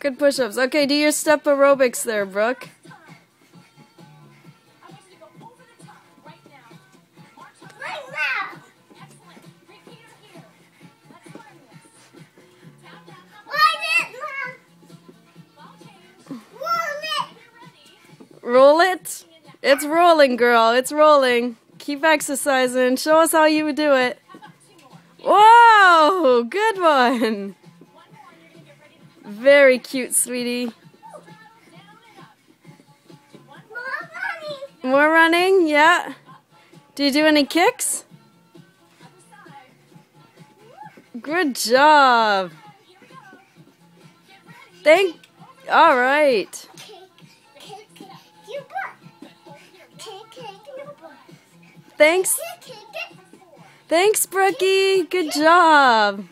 Good push-ups. Okay, do your step aerobics there, Brooke. Roll it. It's rolling, girl. It's rolling. Keep exercising. Show us how you would do it. Whoa! Good one. Very cute, sweetie. More running? Yeah. Do you do any kicks? Good job. Thank. All right. Thanks. Thanks, Brookie. Good job.